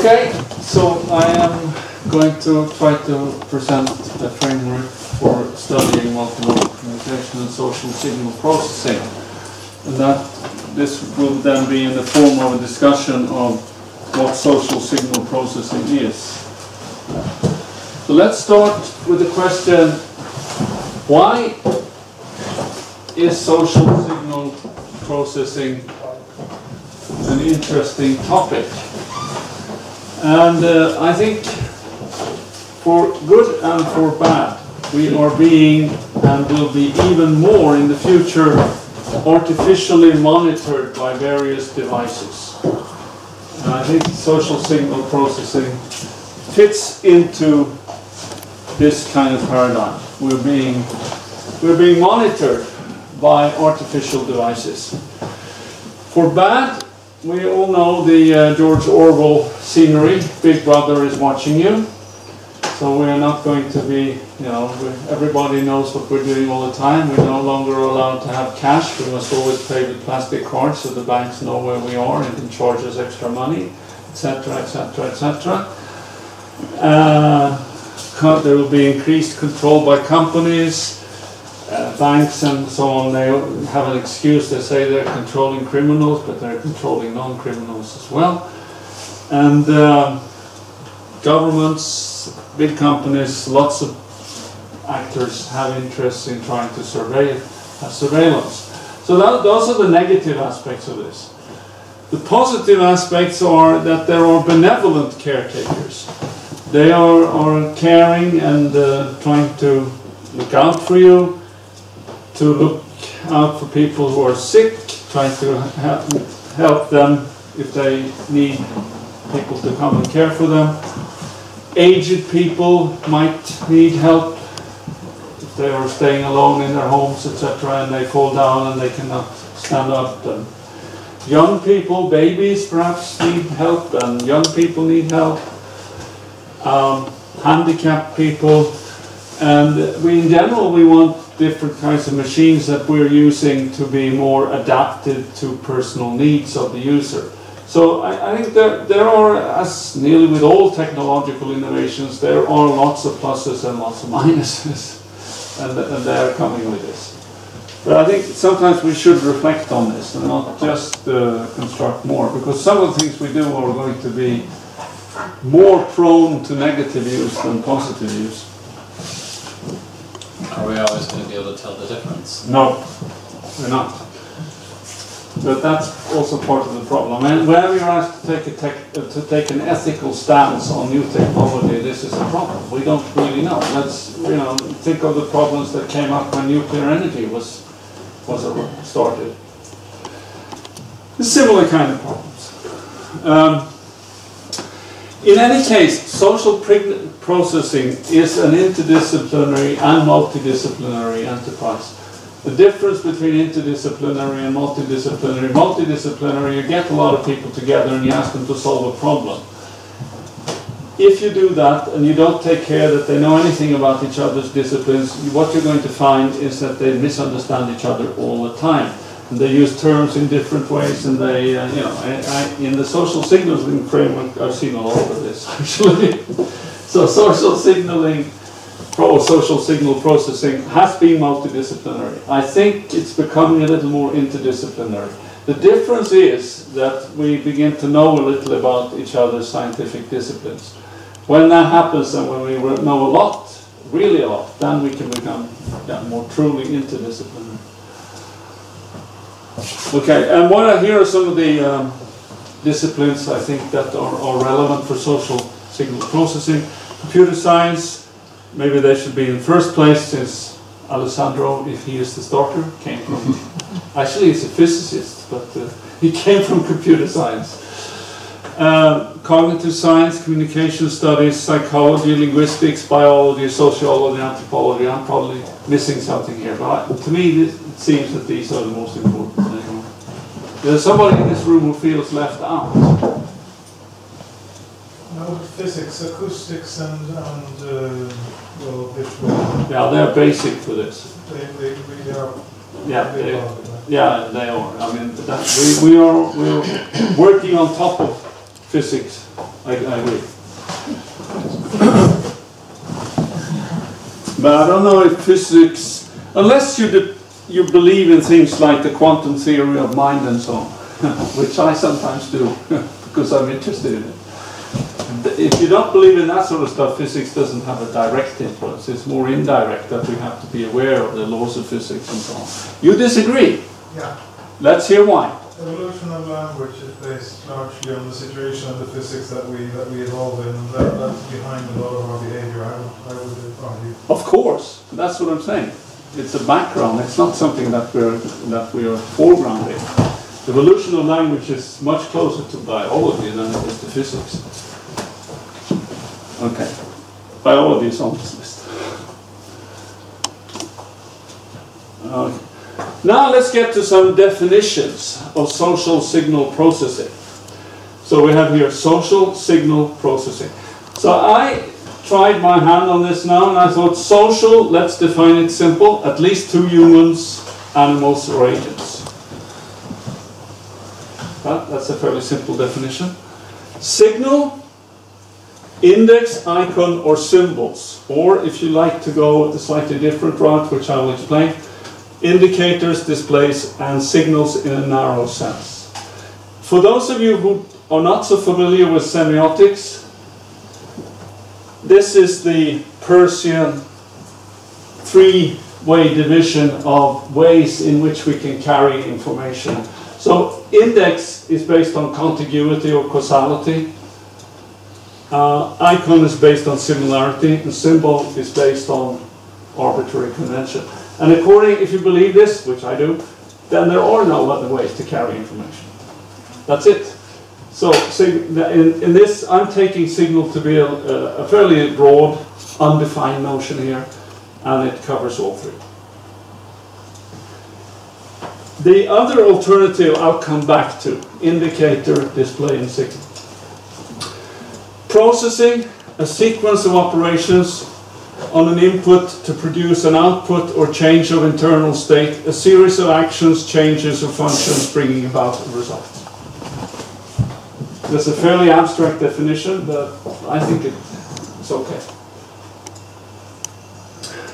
Okay, so I am going to try to present a framework for studying multimodal communication and social signal processing. And that this will then be in the form of a discussion of what social signal processing is. So let's start with the question, why is social signal processing an interesting topic? And uh, I think for good and for bad, we are being and will be even more in the future artificially monitored by various devices. And I think social signal processing fits into this kind of paradigm. We're being, we're being monitored by artificial devices. For bad, we all know the uh, George Orwell scenery, Big Brother is watching you. So we are not going to be, you know, everybody knows what we're doing all the time. We're no longer allowed to have cash. We must always pay with plastic cards so the banks know where we are and can charge us extra money, etc., etc., etc. There will be increased control by companies uh, banks and so on, they have an excuse. They say they're controlling criminals, but they're controlling non-criminals as well. And uh, governments, big companies, lots of actors have interests in trying to survey have surveillance. So that, those are the negative aspects of this. The positive aspects are that there are benevolent caretakers. They are, are caring and uh, trying to look out for you, to look out for people who are sick, trying to help them if they need people to come and care for them. Aged people might need help if they are staying alone in their homes, etc., and they fall down and they cannot stand up. And young people, babies perhaps need help, and young people need help. Um, handicapped people, and we in general we want different kinds of machines that we're using to be more adapted to personal needs of the user. So I, I think that there are, as nearly with all technological innovations, there are lots of pluses and lots of minuses, and, and they're coming with this. But I think sometimes we should reflect on this and not just uh, construct more, because some of the things we do are going to be more prone to negative use than positive use. Are we always going to be able to tell the difference? No, we're not. But that's also part of the problem. And when we are asked to take, a tech, uh, to take an ethical stance on new technology, this is a problem. We don't really know. Let's you know think of the problems that came up when nuclear energy was was started. Similar kind of problems. Um, in any case, social processing is an interdisciplinary and multidisciplinary enterprise. The difference between interdisciplinary and multidisciplinary, multidisciplinary, you get a lot of people together and you ask them to solve a problem. If you do that and you don't take care that they know anything about each other's disciplines, what you're going to find is that they misunderstand each other all the time they use terms in different ways, and they, uh, you know, I, I, in the social signaling framework, I've seen a lot of this actually. So social signaling, pro social signal processing has been multidisciplinary. I think it's becoming a little more interdisciplinary. The difference is that we begin to know a little about each other's scientific disciplines. When that happens, and when we know a lot, really a lot, then we can become yeah, more truly interdisciplinary. Okay, and what are, here are some of the um, disciplines I think that are, are, relevant for social signal processing. Computer science, maybe they should be in first place since Alessandro, if he is the starter, came from, actually he's a physicist, but uh, he came from computer science. Uh, cognitive science, communication studies, psychology, linguistics, biology, sociology, anthropology. I'm probably missing something here, but to me it seems that these are the most important. There's somebody in this room who feels left out. No, physics, acoustics, and, and uh, well, visual. Yeah, they're basic for this. They, they really are. Yeah, they, yeah, they are. I mean, that, we, we are we're working on top of physics. I, I agree. but I don't know if physics, unless you de- you believe in things like the quantum theory of mind and so on, which I sometimes do because I'm interested in it. If you don't believe in that sort of stuff, physics doesn't have a direct influence. It's more indirect that we have to be aware of the laws of physics and so on. You disagree? Yeah. Let's hear why. Evolution of language is based largely on the situation of the physics that we that we evolve in, and that, that's behind a lot of our behavior. I would, I would argue. Of course, that's what I'm saying. It's a background. It's not something that we're that we are foregrounding. Evolution of language is much closer to biology than it is to physics. Okay, biology is on this list. Okay. Now let's get to some definitions of social signal processing. So we have here social signal processing. So I tried my hand on this now and I thought social, let's define it simple, at least two humans, animals or agents. That's a fairly simple definition. Signal, index, icon or symbols. Or if you like to go a slightly different route, which I will explain, indicators, displays and signals in a narrow sense. For those of you who are not so familiar with semiotics, this is the Peircean three-way division of ways in which we can carry information. So index is based on contiguity or causality. Uh, icon is based on similarity, and symbol is based on arbitrary convention. And according, if you believe this, which I do, then there are no other ways to carry information. That's it. So in, in this, I'm taking signal to be a, a fairly broad, undefined notion here, and it covers all three. The other alternative I'll come back to, indicator, display, and signal. Processing a sequence of operations on an input to produce an output or change of internal state, a series of actions, changes, or functions bringing about a result. That's a fairly abstract definition, but I think it's okay.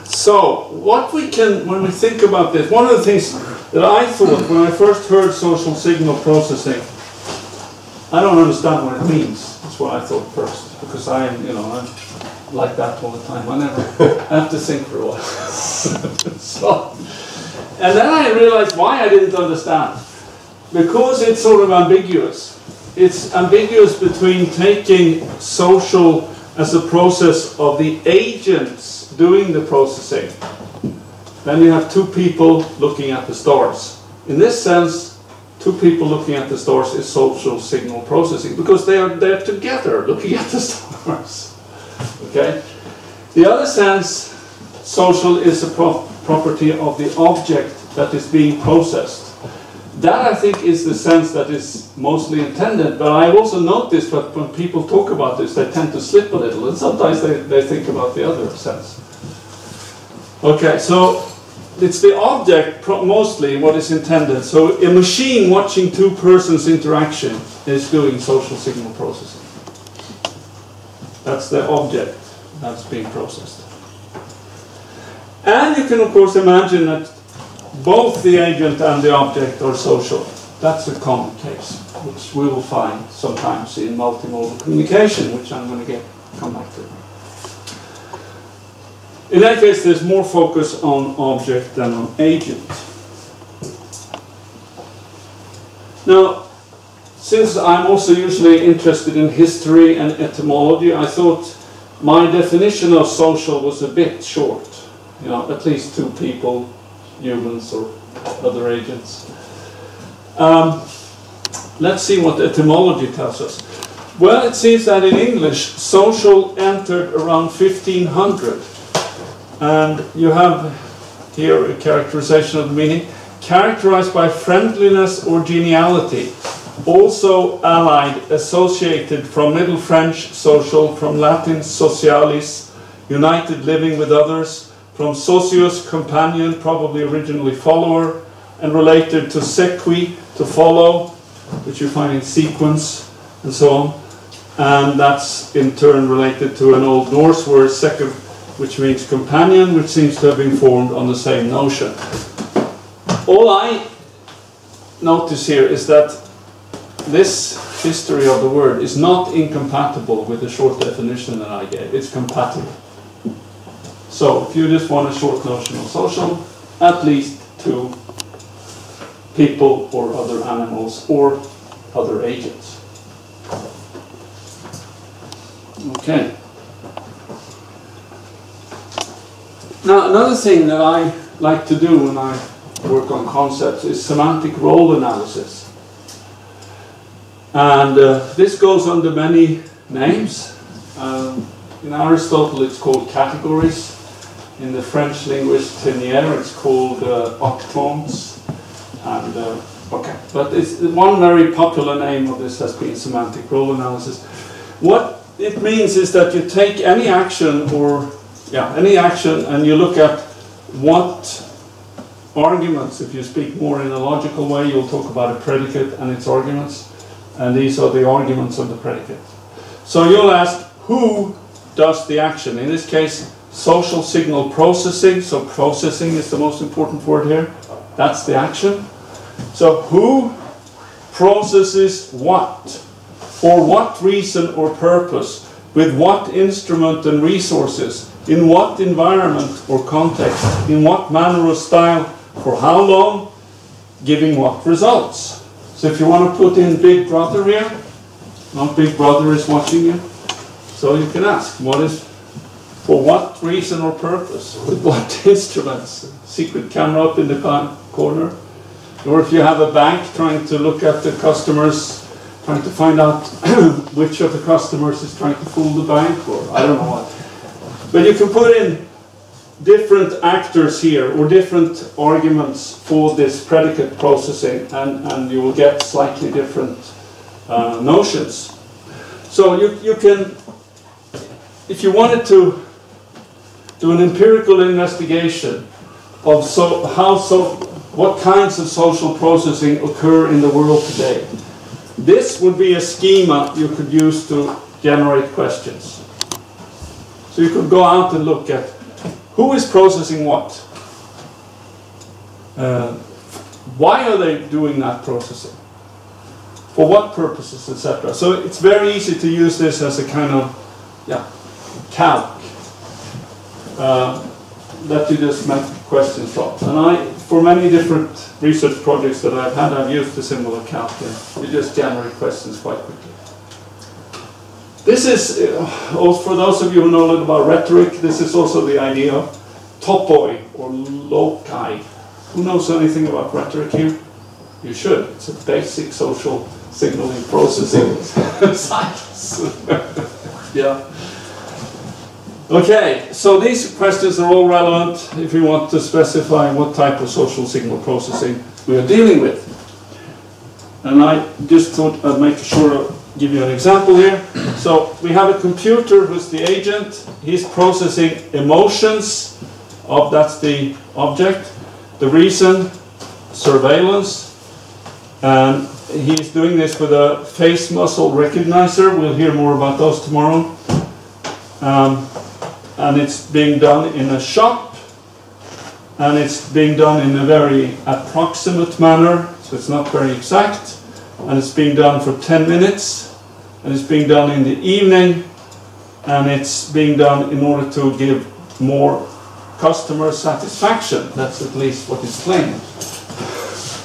So, what we can, when we think about this, one of the things that I thought when I first heard social signal processing, I don't understand what it means. That's what I thought first, because I am, you know, I'm like that all the time. I never I have to think for a while. so, and then I realized why I didn't understand. Because it's sort of ambiguous. It's ambiguous between taking social as a process of the agents doing the processing. Then you have two people looking at the stars. In this sense, two people looking at the stars is social signal processing because they are there together looking at the stars. Okay? The other sense, social is a pro property of the object that is being processed. That I think is the sense that is mostly intended, but I also noticed that when people talk about this, they tend to slip a little, and sometimes they, they think about the other sense. Okay, so it's the object mostly what is intended. So a machine watching two persons interaction is doing social signal processing. That's the object that's being processed. And you can of course imagine that both the agent and the object are social. That's a common case, which we will find sometimes in multimodal communication, which I'm going to get come back to. In that case, there's more focus on object than on agent. Now, since I'm also usually interested in history and etymology, I thought my definition of social was a bit short. You know, at least two people, humans or other agents. Um, let's see what etymology tells us. Well, it seems that in English, social entered around 1500 and you have here a characterization of the meaning characterized by friendliness or geniality, also allied, associated from Middle French social, from Latin socialis, united living with others, from socius, companion, probably originally follower, and related to sequi, to follow, which you find in sequence, and so on. and that's in turn related to an Old Norse word, sekir, which means companion, which seems to have been formed on the same notion. All I notice here is that this history of the word is not incompatible with the short definition that I gave. It's compatible. So if you just want a short notion of social, at least two people or other animals or other agents. Okay. Now another thing that I like to do when I work on concepts is semantic role analysis. And uh, this goes under many names. Um, in Aristotle, it's called categories. In the French linguist Tesnière, it's called uh, actants. And uh, okay, but it's one very popular name of this has been semantic role analysis. What it means is that you take any action or yeah any action and you look at what arguments. If you speak more in a logical way, you'll talk about a predicate and its arguments, and these are the arguments of the predicate. So you'll ask who does the action. In this case, social signal processing. So processing is the most important word here. That's the action. So who processes what? For what reason or purpose? With what instrument and resources? In what environment or context? In what manner or style? For how long? Giving what results? So if you want to put in Big Brother here, not Big Brother is watching you, so you can ask, what is, for what reason or purpose? With what instruments? Secret camera up in the corner? Or if you have a bank trying to look at the customers, trying to find out which of the customers is trying to fool the bank, or I don't know what. But you can put in different actors here, or different arguments for this predicate processing, and, and you will get slightly different uh, notions. So you, you can, if you wanted to do an empirical investigation of so, how so, what kinds of social processing occur in the world today. This would be a schema you could use to generate questions. So you could go out and look at who is processing what? Uh, why are they doing that processing? For what purposes, etc. So it's very easy to use this as a kind of yeah, calc uh, that you just make questions from. And I, for many different research projects that I've had, I've used a similar calc. You just generate questions quite quickly. This is, uh, for those of you who know a little about rhetoric, this is also the idea of topoi or loci. Who knows anything about rhetoric here? You should. It's a basic social signaling processing science. yeah. Okay, so these questions are all relevant if you want to specify what type of social signal processing we are dealing with. And I just thought I'd make sure give you an example here. So we have a computer who's the agent. He's processing emotions of that's the object, the reason, surveillance, and he's doing this with a face muscle recognizer. We'll hear more about those tomorrow. Um, and it's being done in a shop, and it's being done in a very approximate manner, so it's not very exact, and it's being done for 10 minutes and it's being done in the evening and it's being done in order to give more customer satisfaction. That's at least what is claimed.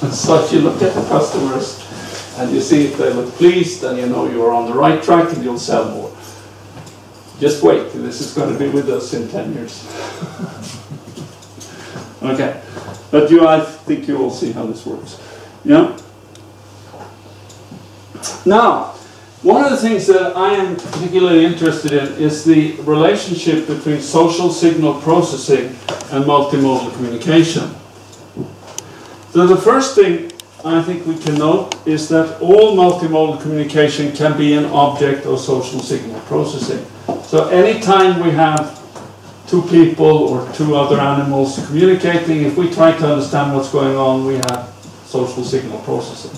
And so if you look at the customers and you see if they look pleased, then you know you're on the right track and you'll sell more. Just wait, this is going to be with us in 10 years. okay, but you, I think you will see how this works. Yeah? Now, one of the things that I am particularly interested in is the relationship between social signal processing and multimodal communication. So the first thing I think we can note is that all multimodal communication can be an object of social signal processing. So anytime we have two people or two other animals communicating, if we try to understand what's going on, we have social signal processing.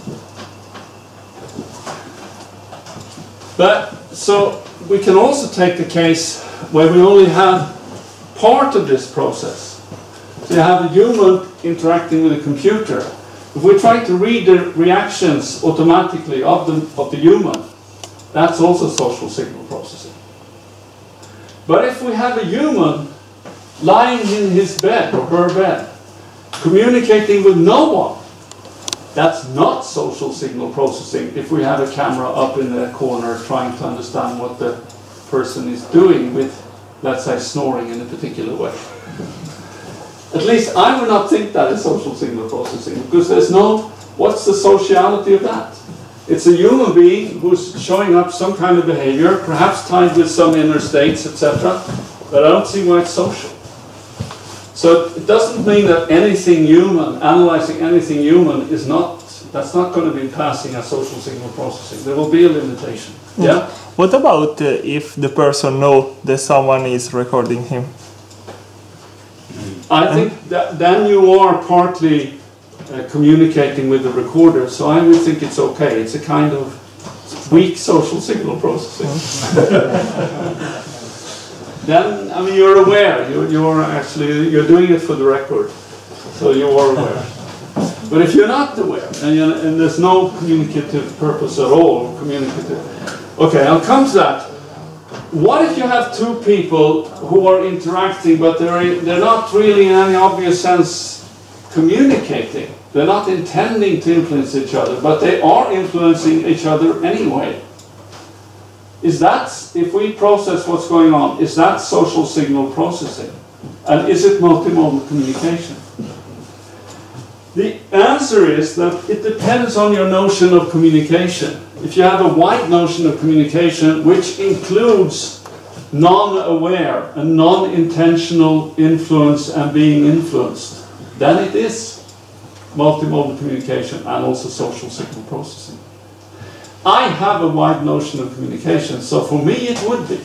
But so we can also take the case where we only have part of this process. So you have a human interacting with a computer. If we try to read the reactions automatically of the, of the human, that's also social signal processing. But if we have a human lying in his bed or her bed, communicating with no one, that's not social signal processing if we have a camera up in the corner trying to understand what the person is doing with, let's say, snoring in a particular way. At least I would not think that is social signal processing because there's no, what's the sociality of that? It's a human being who's showing up some kind of behavior, perhaps tied with some inner states, etc. But I don't see why it's social. So it doesn't mean that anything human, analyzing anything human, is not that's not going to be passing as social signal processing. There will be a limitation. Yeah. What about uh, if the person know that someone is recording him? I think that then you are partly uh, communicating with the recorder, so I would think it's okay. It's a kind of weak social signal processing. then, I mean, you're aware. You're, you're actually you're doing it for the record, so you are aware. But if you're not aware, and, you and there's no communicative purpose at all, communicative. Okay, I'll come to that. What if you have two people who are interacting, but they're, they're not really in any obvious sense communicating? They're not intending to influence each other, but they are influencing each other anyway. Is that, if we process what's going on, is that social signal processing? And is it multimodal communication? The answer is that it depends on your notion of communication. If you have a wide notion of communication, which includes non-aware and non-intentional influence and being influenced, then it is multimodal communication and also social signal processing. I have a wide notion of communication, so for me it would be.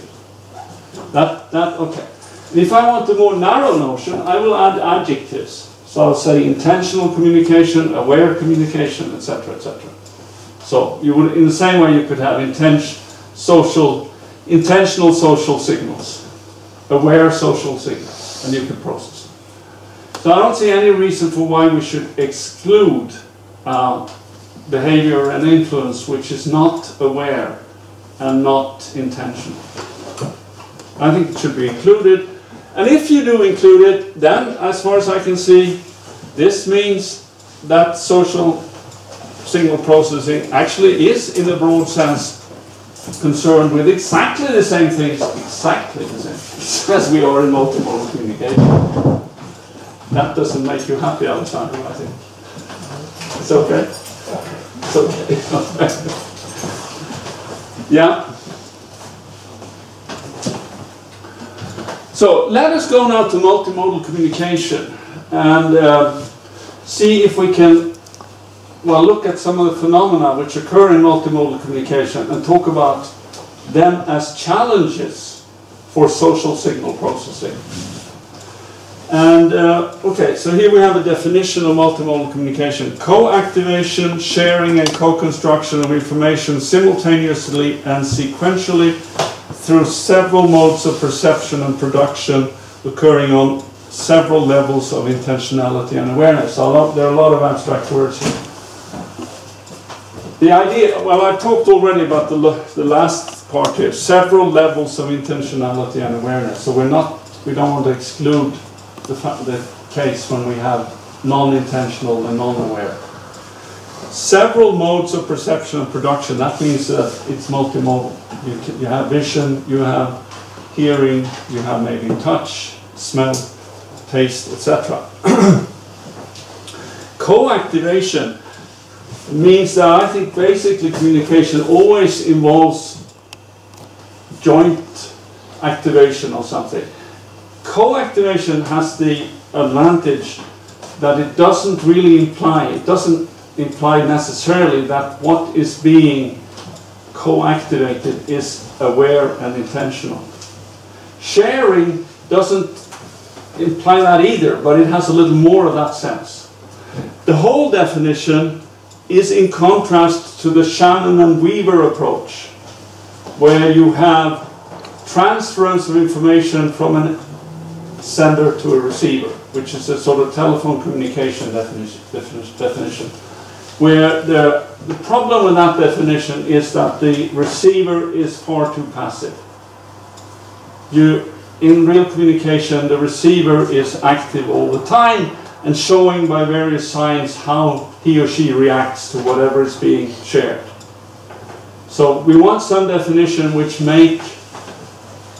That, that, okay. If I want a more narrow notion, I will add adjectives. So I'll say intentional communication, aware communication, etc., etc. So you would, in the same way, you could have intention, social, intentional social signals, aware social signals, and you could process them. So I don't see any reason for why we should exclude uh, behavior and influence which is not aware and not intentional. I think it should be included. And if you do include it, then as far as I can see, this means that social signal processing actually is, in a broad sense, concerned with exactly the same things, exactly the same as we are in multimodal communication. That doesn't make you happy, Alexander, I think. It's okay? Okay. yeah? So let us go now to multimodal communication and uh, see if we can well, look at some of the phenomena which occur in multimodal communication and talk about them as challenges for social signal processing. And uh, okay, so here we have a definition of multimodal communication co-activation, sharing, and co-construction of information simultaneously and sequentially through several modes of perception and production occurring on several levels of intentionality and awareness. Lot, there are a lot of abstract words here. The idea, well, I talked already about the, the last part here, several levels of intentionality and awareness. So we're not, we don't want to exclude the, the case when we have non-intentional and non-aware. Several modes of perception and production, that means that it's multimodal. You, you have vision, you have hearing, you have maybe touch, smell, taste, etc. Co-activation means that I think basically communication always involves joint activation or something. Co-activation has the advantage that it doesn't really imply, it doesn't imply necessarily that what is being co-activated is aware and intentional. Sharing doesn't imply that either, but it has a little more of that sense. The whole definition is in contrast to the Shannon and Weaver approach, where you have transference of information from a sender to a receiver, which is a sort of telephone communication definition, where the, the problem with that definition is that the receiver is far too passive. You, in real communication, the receiver is active all the time and showing by various signs how he or she reacts to whatever is being shared. So we want some definition which make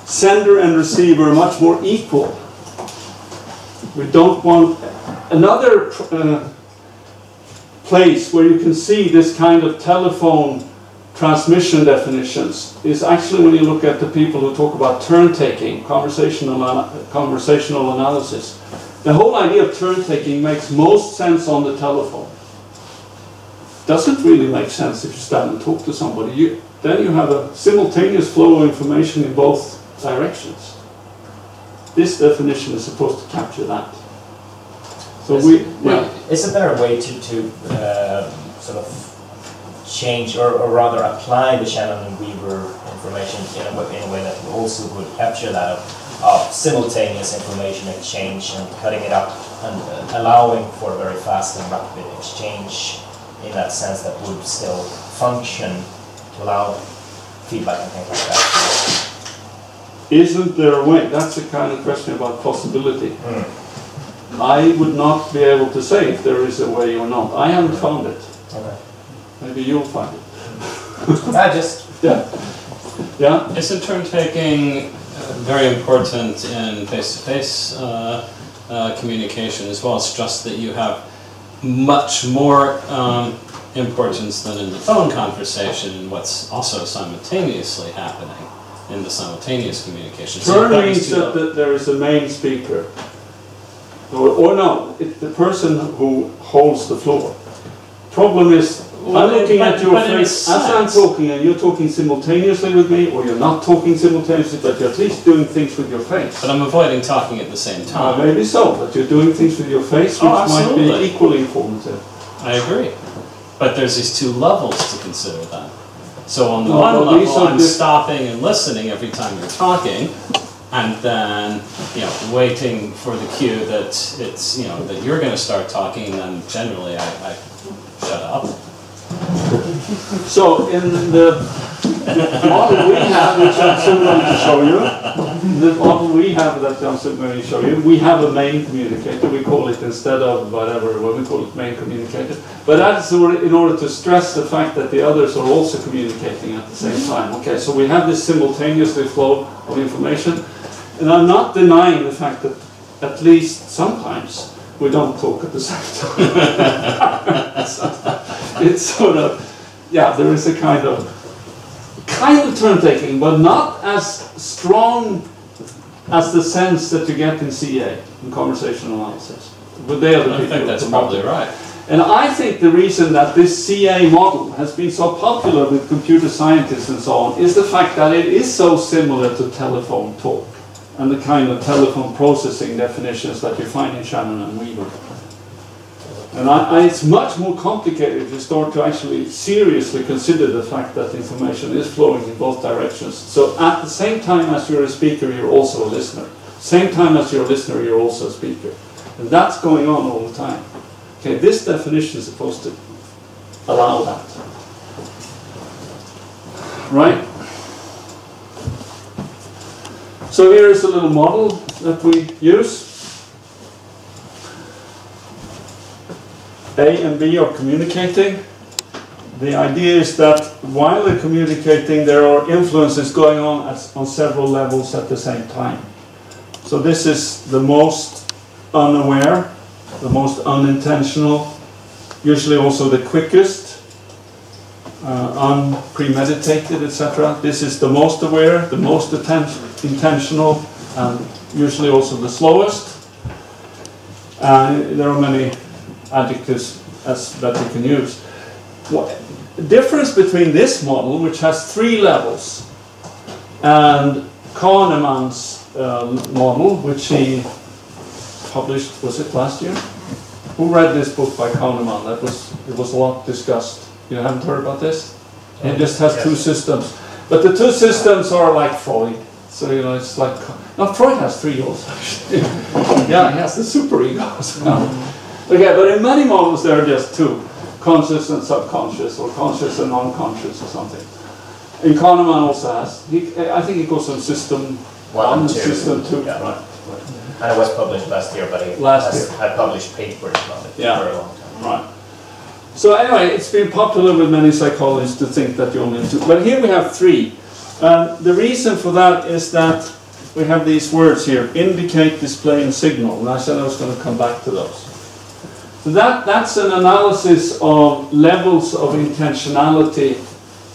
sender and receiver much more equal. We don't want another uh, place where you can see this kind of telephone transmission definitions is actually when you look at the people who talk about turn taking, conversational, conversational analysis. The whole idea of turn taking makes most sense on the telephone. Doesn't really make sense if you stand and talk to somebody. You, then you have a simultaneous flow of information in both directions. This definition is supposed to capture that. So Is- we, yeah. Isn't there a way to, to uh, sort of change or, or rather apply the Shannon and Weaver information in a, way, in a way that also would capture that of, of simultaneous information exchange and cutting it up and uh, allowing for a very fast and rapid exchange in that sense that would still function to allow feedback and things like that. Isn't there a way? That's a kind of question about possibility. Mm. I would not be able to say if there is a way or not. I haven't found it. Okay. Maybe you'll find it. I just Yeah. Yeah? Isn't turn taking uh, very important in face-to-face uh, uh, communication as well? It's just that you have much more um, importance than in the phone conversation in what's also simultaneously happening in the simultaneous communication. So Turn you've means that, that there is a main speaker. Or, or no, it, the person who holds the floor. Problem is, Well, I'm looking but- at your but in a face as I'm talking and you're talking simultaneously with me, or you're not talking simultaneously, but you're at least doing things with your face. But I'm avoiding talking at the same time. Uh, time. maybe so, but you're doing things with your face which Oh, might be equally informative. I agree. But there's these two levels to consider then. So on the one level, are I'm stopping and listening every time you're talking, and then, you know, waiting for the cue that it's, you know, that you're gonna start talking, and then generally I, I shut up. So in the model we have, which I'm soon going to show you, the model we have that I'm soon going to show you, we have a main communicator. We call it instead of whatever, what we call it main communicator. But that's in order to stress the fact that the others are also communicating at the same time. Okay, so we have this simultaneously flow of information. And I'm not denying the fact that at least sometimes we don't talk at the same time. It's sort of, yeah, there is a kind of, kind of turn taking, but not as strong as the sense that you get in CA, in conversational analysis. But they are the I think that's probably right. And I think the reason that this CA model has been so popular with computer scientists and so on is the fact that it is so similar to telephone talk and the kind of telephone processing definitions that you find in Shannon and Weaver. And I, it's much more complicated if you start to actually seriously consider the fact that information is flowing in both directions. So at the same time as you're a speaker, you're also a listener. Same time as you're a listener, you're also a speaker. And that's going on all the time. Okay, this definition is supposed to allow that. Right? So here is a little model that we use. A and B are communicating. The idea is that while they're communicating, there are influences going on on several levels at the same time. So this is the most unaware, the most unintentional, usually also the quickest, uh, unpremeditated, etc. This is the most aware, the most intentional, and usually also the slowest. Uh, there are many adjectives as, that you can use. What, the difference between this model, which has three levels, and Kahneman's um, model, which he published, was it last year? Who read this book by Kahneman? That was, it was a lot discussed. You haven't heard about this? It just has two systems. But the two systems are like Freud. So, you know, it's like, now Freud has three egos actually. yeah, he has the super ego as well. Okay, but in many models there are just two, conscious and subconscious, or conscious and non-conscious or something. And Kahneman also has, he, I think he goes on system One, one, two, system two, yeah. right. And it was published last year, but it Last has, year. had published papers on it Yeah. for a long time. Right. So anyway, it's been popular with many psychologists to think that you only have two. But here we have three. And the reason for that is that we have these words here, indicate, display, and signal. And I said I was going to come back to those. So that, that's an analysis of levels of intentionality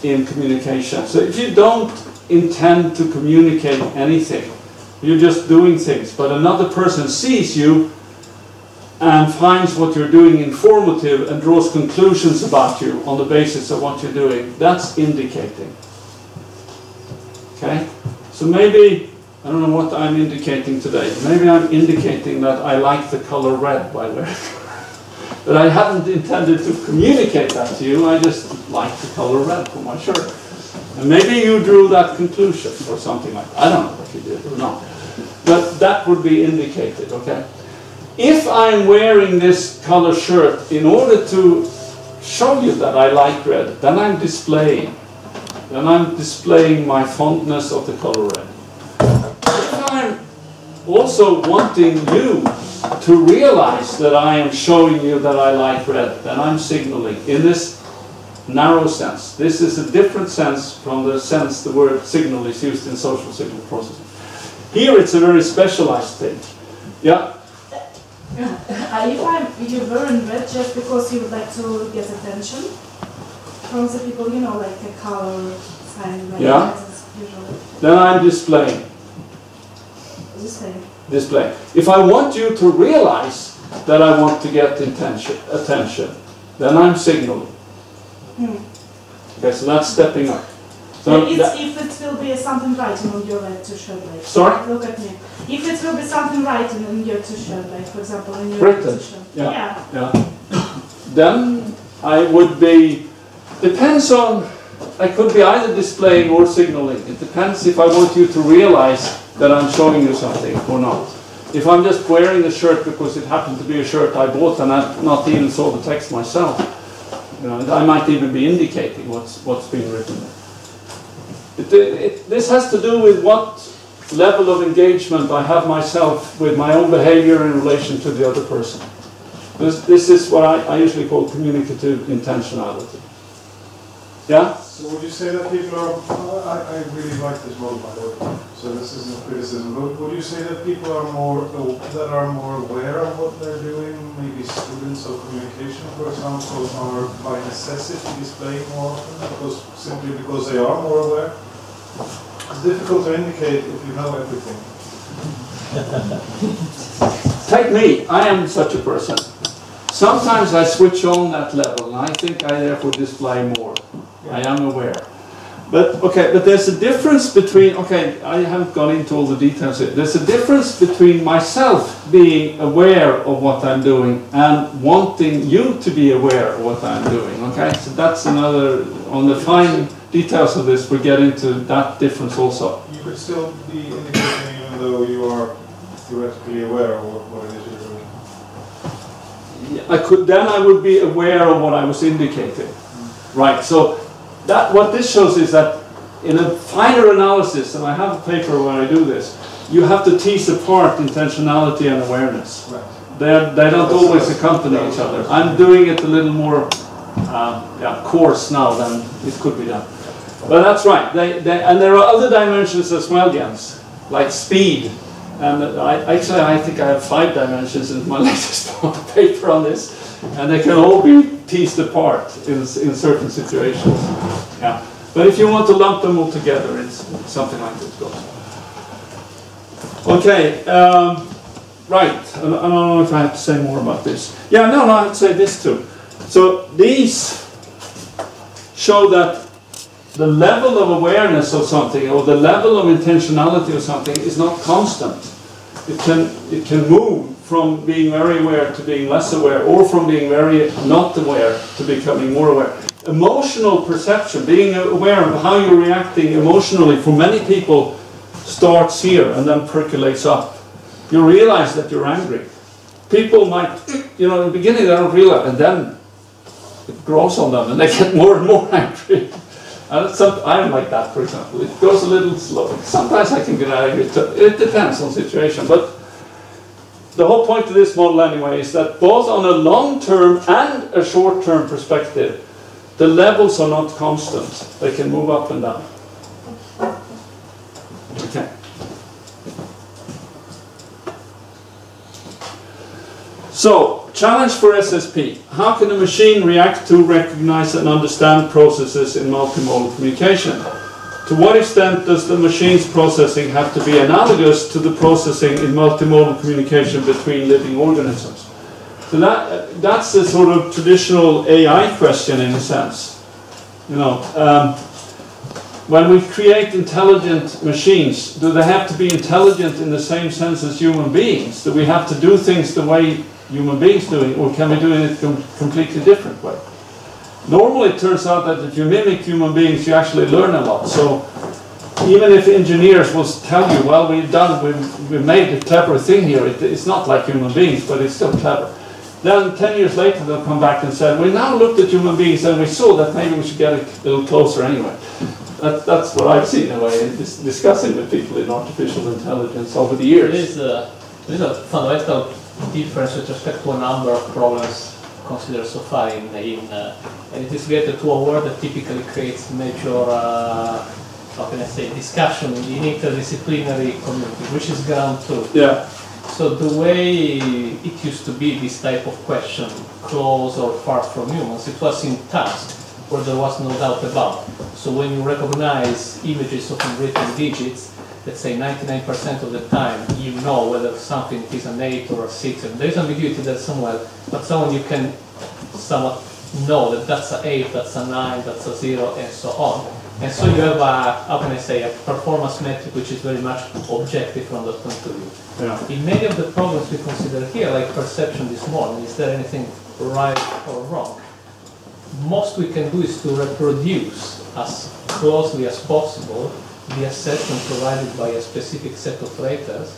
in communication. So if you don't intend to communicate anything, you're just doing things, but another person sees you and finds what you're doing informative and draws conclusions about you on the basis of what you're doing, that's indicating. Okay? So maybe, I don't know what I'm indicating today. Maybe I'm indicating that I like the color red by wearing But I hadn't intended to communicate that to you, I just like the color red for my shirt. And maybe you drew that conclusion or something like that. I don't know if you did or not. But that would be indicated, okay? If I'm wearing this color shirt in order to show you that I like red, then I'm displaying. Then I'm displaying my fondness of the color red. If I'm also wanting you to realize that I am showing you that I like red, that I'm signaling in this narrow sense. This is a different sense from the sense the word signal is used in social signal processing. Here it's a very specialized thing. Yeah, Uh, if I'm, you're wearing red just because you would like to get attention from the people, you know, like a color sign, like Yeah. that is usually then I'm displaying. same. Display. If I want you to realize that I want to get intention, attention, then I'm signaling. Hmm. Okay, so that's stepping up. So it's, that- if it will be something writing on your red t-shirt, like Sorry? look at me. If it will be something writing on your t-shirt, like for example, in your Written, yeah. yeah. yeah. Then I would be, depends on, I could be either displaying or signaling. It depends if I want you to realize that I'm showing you something or not. If I'm just wearing the shirt because it happened to be a shirt I bought and I not even saw the text myself, you know, I might even be indicating what's, what's being written. It, it, this has to do with what level of engagement I have myself with my own behavior in relation to the other person. This, this is what I, I usually call communicative intentionality. Yeah? So would you say that people are, I, I really like this model by the way, so this isn't a criticism, but would you say that people are more, that are more aware of what they're doing, maybe students of communication, for example, are by necessity displaying more often, because, simply because they are more aware? It's difficult to indicate if you know everything. Take me, I am such a person. Sometimes I switch on that level and I think I therefore display more. I am aware. But, okay, but there's a difference between, okay, I haven't gone into all the details here. There's a difference between myself being aware of what I'm doing and wanting you to be aware of what I'm doing, okay? So that's another, on the fine details of this, we get into that difference also. You could still be indicating even though you are theoretically aware of what, what it is you're doing. I could, then I would be aware of what I was indicating. Mm. Right, so that, what this shows is that in a finer analysis, and I have a paper where I do this, you have to tease apart intentionality and awareness. Right. They're, they don't always accompany each other. I'm doing it a little more uh, yeah, coarse now than it could be done. But that's right, they, they, and there are other dimensions as well, Jens, like speed. And I, actually, I think I have five dimensions in my latest paper on this, and they can all be teased apart in, in certain situations. Yeah. But if you want to lump them all together, it's something like this goes. Okay, um, right. I don't know if I have to say more about this. Yeah, no, no, I have to say this too. So these show that the level of awareness of something or the level of intentionality of something is not constant. It can, it can move from being very aware to being less aware or from being very not aware to becoming more aware. emotional perception, being aware of how you're reacting emotionally, for many people, starts here and then percolates up. You realize that you're angry. People might, you know, in the beginning they don't realize, and then it grows on them and they get more and more angry. And some, I'm like that, for example. It goes a little slow. Sometimes I can get angry. It depends on situation. But the whole point of this model, anyway, is that both on a long-term and a short-term perspective, the levels are not constant. They can move up and down. Okay. So, challenge for SSP. How can a machine react to, recognize, and understand processes in multimodal communication? To what extent does the machine's processing have to be analogous to the processing in multimodal communication between living organisms? So that, that's the sort of traditional AI question in a sense. You know, um, when we create intelligent machines, do they have to be intelligent in the same sense as human beings? Do we have to do things the way human beings do it, or can we do it in a com- completely different way? Normally, it turns out that if you mimic human beings, you actually learn a lot. So, even if engineers will tell you, "Well, we've done, we've, we've made a clever thing here," it, it's not like human beings, but it's still clever. Then, ten years later, they'll come back and say, "We now looked at human beings and we saw that maybe we should get a little closer anyway." That, that's what I've seen in a way, dis- discussing with people in artificial intelligence over the years. is a, there is a fundamental difference with respect to a number of problems considered so far in, in uh, and it is related to a word that typically creates major, uh, how can I say, discussion in interdisciplinary community, which is ground truth. Yeah, So the way it used to be, this type of question, close or far from humans, it was in task, where there was no doubt about. So when you recognize images of written digits, let's say 99% of the time, you know whether something is an 8 or a 6, and there's ambiguity there somewhere, but someone you can somewhat know that that's an 8, that's a 9, that's a 0, and so on. And so you have a, how can I say, a performance metric which is very much objective from that point of view. yeah. In many of the problems we consider here, like perception this morning, is there anything right or wrong? Most we can do is to reproduce as closely as possible the assessment provided by a specific set of raters.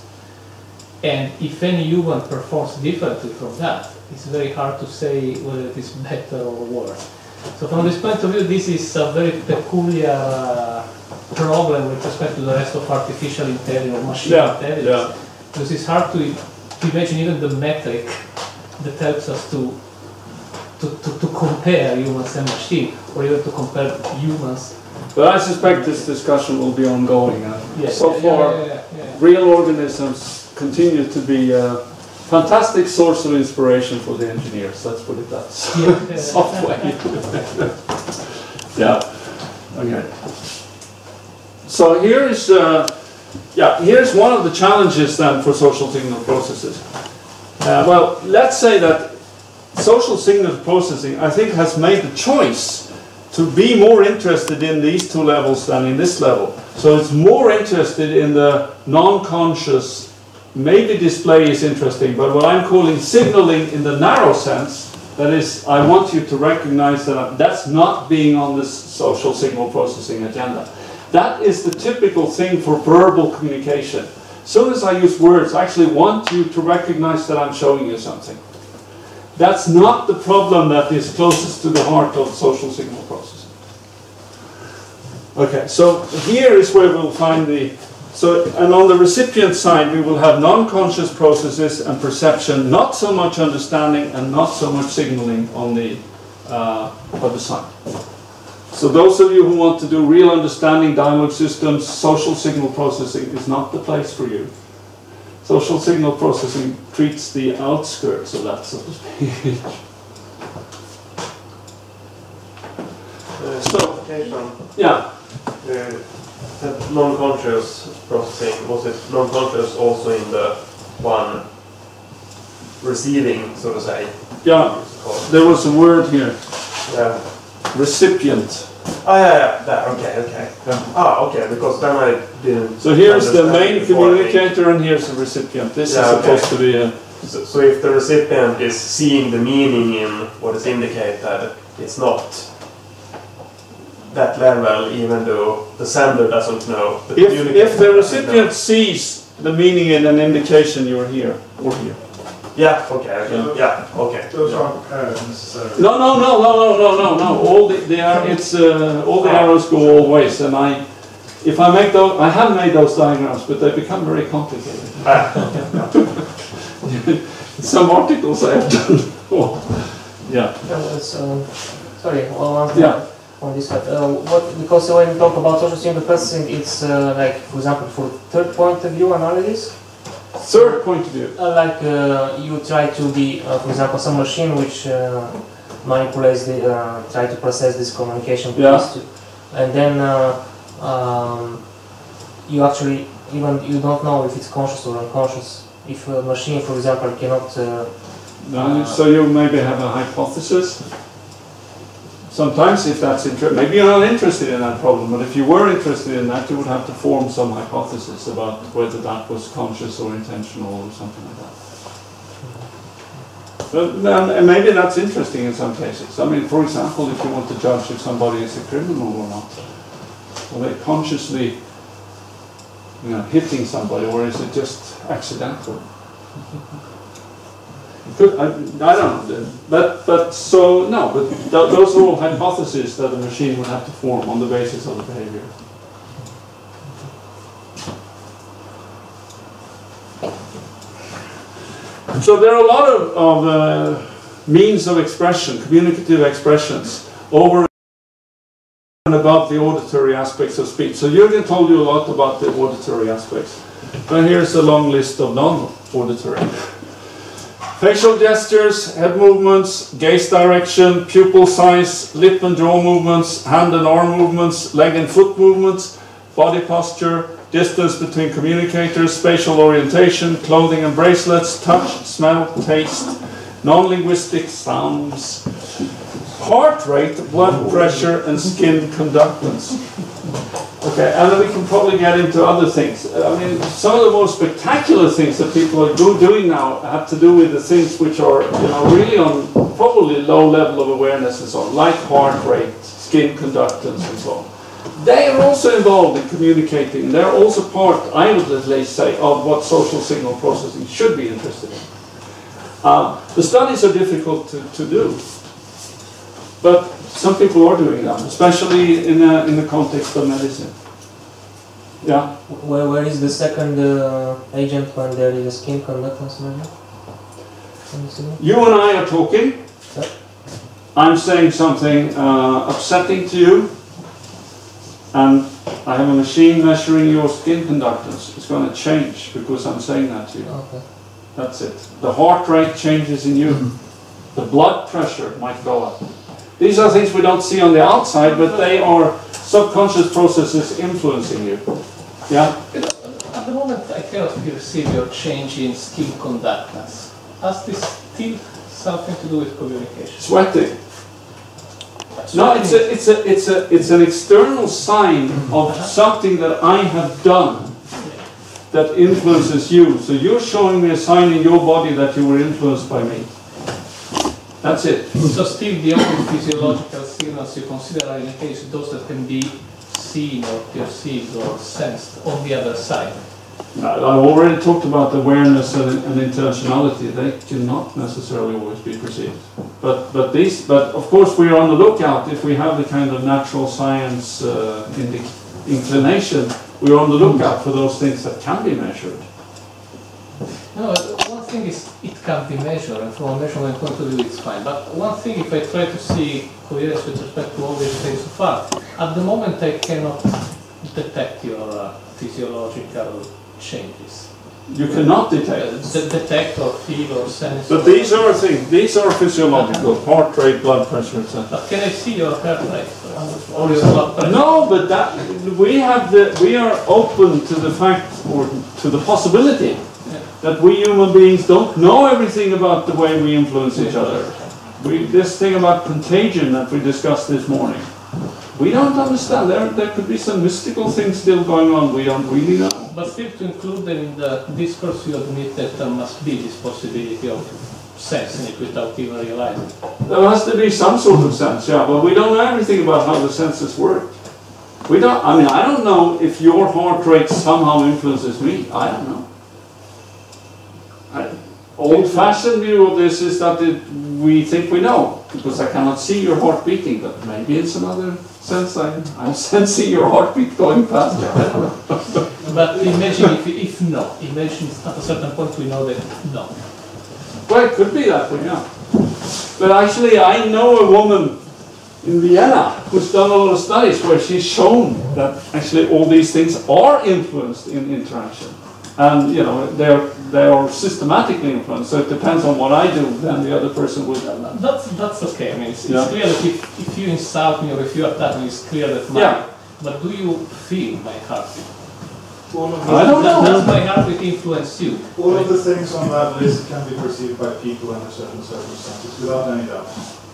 And if any human performs differently from that, it's very hard to say whether it is better or worse. So from this point of view, this is a very peculiar uh, problem with respect to the rest of artificial intelligence or machine Yeah, intelligence. yeah. Because it's hard to, to imagine even the metric that helps us to, to, to, to compare humans and machine, or even to compare humans. But I suspect this discussion will be ongoing. uh, Yes, So far, yeah, yeah, yeah. real organisms continue to be a fantastic source of inspiration for the engineers. Let's put it that Yeah, yeah. soft way. yeah. Okay. So here is, uh, yeah, here's one of the challenges then for social signal processes. Uh, well, let's say that social signal processing, I think, has made the choice to be more interested in these two levels than in this level. So it's more interested in the non-conscious, maybe display is interesting, but what I'm calling signaling in the narrow sense, that is, I want you to recognize that that's not being on this social signal processing agenda. That is the typical thing for verbal communication. As soon as I use words, I actually want you to recognize that I'm showing you something. That's not the problem that is closest to the heart of social signal processing. Okay, so here is where we'll find the, so, and on the recipient side, we will have non-conscious processes and perception, not so much understanding and not so much signaling on the uh, other side. So those of you who want to do real understanding dialogue systems, social signal processing is not the place for you. Social signal processing treats the outskirts of that, so to speak. Uh, So- yeah, Uh, that non-conscious processing, was it non-conscious also in the one receiving, so to say? yeah, there was a word here, Yeah. recipient. Oh, yeah, yeah, okay, okay. Yeah. Ah, okay, because then I didn't. So here's the main communicator and here's the recipient. This is okay. supposed to be a, So, so if the recipient is seeing the meaning in what is indicated, it's not that level, even though the sender doesn't know. The If, if the recipient sees the meaning in an indication you're here or here. Know. Yeah. Okay. okay. Yeah. Okay. Those yeah. aren't paired necessarily. No, no, no, no, no, no, no, no. All the, they are, it's, uh, all the arrows go all ways, and I, if I make those, I have made those diagrams, but they become very complicated. Ah, Some articles I have done. Oh, Yeah, Yeah, it's, um, sorry, one one thing yeah. on this side. Uh, what, because when you talk about social signal processing, it's uh, like, for example, for third point of view analysis, Third point of view. uh, like uh, you try to be, uh, for example, some machine which uh, manipulates the, uh, try to process this communication Yeah. to, and then uh, um, you actually, even you don't know if it's conscious or unconscious. If a machine, for example, cannot uh, Now, So you maybe have a hypothesis. Sometimes if that's inter, maybe you're not interested in that problem, but if you were interested in that, you would have to form some hypothesis about whether that was conscious or intentional or something like that. But then, and maybe that's interesting in some cases. I mean, for example, if you want to judge if somebody is a criminal or not, are they consciously, you know, hitting somebody, or is it just accidental? I, I don't know, but, but, so, no, but th- those are all hypotheses that the machine would have to form on the basis of the behavior. So there are a lot of, of uh, means of expression, communicative expressions, over and above the auditory aspects of speech. So Jürgen told you a lot about the auditory aspects. But here's a long list of non-auditory. Facial gestures, head movements, gaze direction, pupil size, lip and jaw movements, hand and arm movements, leg and foot movements, body posture, distance between communicators, spatial orientation, clothing and bracelets, touch, smell, taste, non-linguistic sounds, heart rate, blood pressure, and skin conductance. Okay, and then we can probably get into other things. I mean, some of the most spectacular things that people are do, doing now have to do with the things which are, you know, really on probably low level of awareness and so on, like heart rate, skin conductance, and so on. They are also involved in communicating. They're also part, I would at least say, of what social signal processing should be interested in. Uh, the studies are difficult to, to do, but some people are doing them, especially in, a, in the context of medicine. Yeah. Where, where is the second uh, agent when there is a skin conductance measure? You see that? You and I are talking. I'm saying something uh, upsetting to you, and I have a machine measuring your skin conductance. It's going to change because I'm saying that to you. Okay. That's it. The heart rate changes in you. The blood pressure might go up. These are things we don't see on the outside, but they are subconscious processes influencing you. Yeah? At the moment, I cannot perceive your change in skin conductance. Has this still something to do with communication? Sweating. No, it's a, it's a, it's a, it's an external sign of uh-huh. something that I have done that influences you. So you're showing me a sign in your body that you were influenced by me. That's it. So still the only physiological signals you consider are in case those that can be seen or perceived or sensed on the other side. I- I've already talked about awareness and, and intentionality. They cannot necessarily always be perceived. But, but these, but of course we are on the lookout if we have the kind of natural science uh, inclination. We are on the lookout for those things that can be measured. No, thing is it can be measured, and from a measurement point of view, it's fine. But one thing, if I try to see coherence with respect to all these things so far, at the moment I cannot detect your uh, physiological changes. You cannot Uh, detect. de- detect or feel or sense. But these are things. These are physiological. Heart rate, blood pressure, etc. But can I see your heart rate or your blood pressure? No, but that we have the we are open to the fact or to the possibility that we human beings don't know everything about the way we influence each other. We, this thing about contagion that we discussed this morning, we don't understand. There, there could be some mystical things still going on. We don't really know. But still to include them in the discourse, you admit that there must be this possibility of sense in it without even realizing. There has to be some sort of sense, yeah, but we don't know everything about how the senses work. We don't, I mean, I don't know if your heart rate somehow influences me. I don't know. Old-fashioned view of this is that it, we think we know, because I cannot see your heart beating, but maybe in some other sense I, I'm sensing your heartbeat going faster. I don't know. But imagine if, if no, imagine at a certain point we know that no. Well, it could be that way, yeah. But actually, I know a woman in Vienna who's done a lot of studies where she's shown that actually all these things are influenced in interaction. And, you know, they're, they are systematically influenced, so it depends on what I do, then the other person will have. That's, that's okay, I mean, it's, Yeah. it's clear that if, if you insult me or if you attack me, it's clear that my, Yeah. but do you feel my heartbeat? All of I don't the, know. Does my heartbeat influence you? all of the things on that list can be perceived by people under certain circumstances, without any doubt.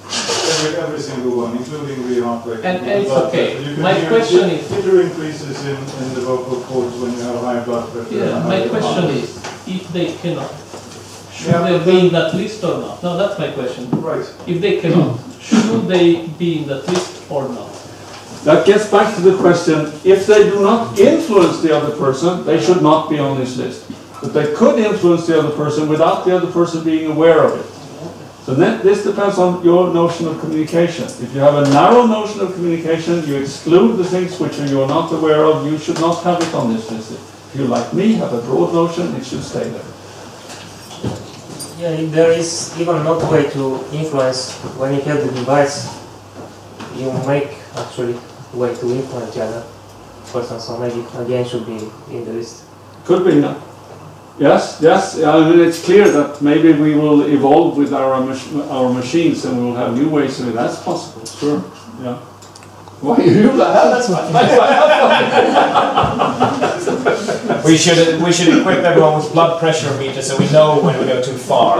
Every, every single one, including the heart rate. And- and it's But uh, okay. you can My hear question di- is- Jitter increases in, in the vocal cords when you have a high blood pressure. Yeah, my question heart. is, if they cannot, should Yeah, they be in that list or not? No, that's my question. Right. If they cannot, should they be in that list or not? That gets back to the question, if they do not influence the other person, they should not be on this list. But they could influence the other person without the other person being aware of it. So then, this depends on your notion of communication. If you have a narrow notion of communication, you exclude the things which you are not aware of, you should not have it on this list. If you, like me, have a broad notion, it should stay there. Yeah, if there is even not way to influence when you have the device, you make actually way to influence the other person. So maybe again should be in the list. Could be, yeah. Yes, yes, I mean, it's clear that maybe we will evolve with our, mach- our machines and we will have new ways of it, that's possible, sure, yeah. Why you laugh? That's fine. We should, we should equip everyone with blood pressure meters so we know when we go too far.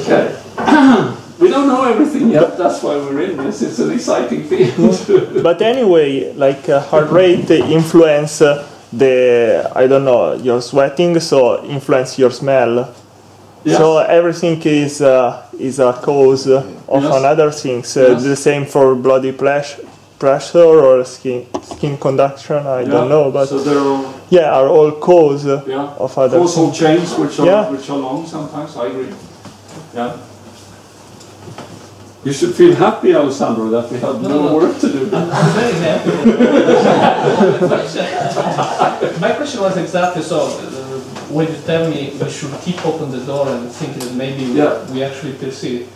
Okay. We don't know everything yet, that's why we're in this, it's an exciting field. But anyway, like uh, heart rate influence uh, the I don't know your sweating, so influence your smell. Yes. So everything is uh, is a cause of Yes. another things. Uh, Yes. The same for bloody pres- pressure or skin skin conduction. I Yeah, don't know, but So there are, yeah, are all cause uh, yeah, of other causal chains which are, Yeah. which are long sometimes, I agree. Yeah. You should feel happy, Alessandro, that we have No, more no. work to do. I'm I'm very happy. My question was exactly so, uh, when you tell me we should keep open the door and think that maybe we- Yeah. we actually perceive.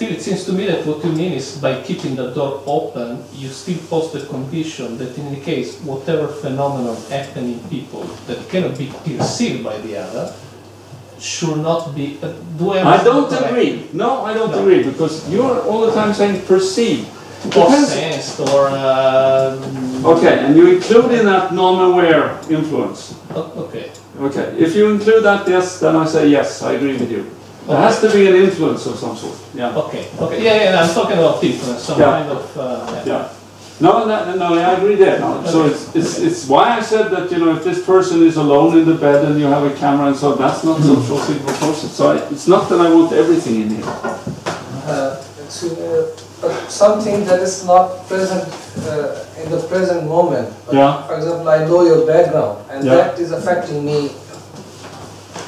Still, it seems to me that what you mean is by keeping the door open, you still pose the condition that in the case, whatever phenomenon happening in people that cannot be perceived by the other, should not be, uh, do I I don't agree. No, I don't No. agree because you're all the time saying perceive. Or sensed, or, um, Okay, and you include in that non-aware influence. okay. Okay, if you include that, yes, then I say yes, I agree with you. There has to be an influence of some sort. Yeah. Okay, okay, yeah, yeah, I'm talking about influence, some Yeah. kind of, uh, yeah. Yeah. No, no, no, I agree there. No. So it's, it's, it's why I said that, you know, if this person is alone in the bed and you have a camera and so, that's not social signal process. So I, it's not that I want everything in here. uh, to, uh, something that is not present uh, in the present moment. But Yeah. For example, I know your background, and Yeah. that is affecting me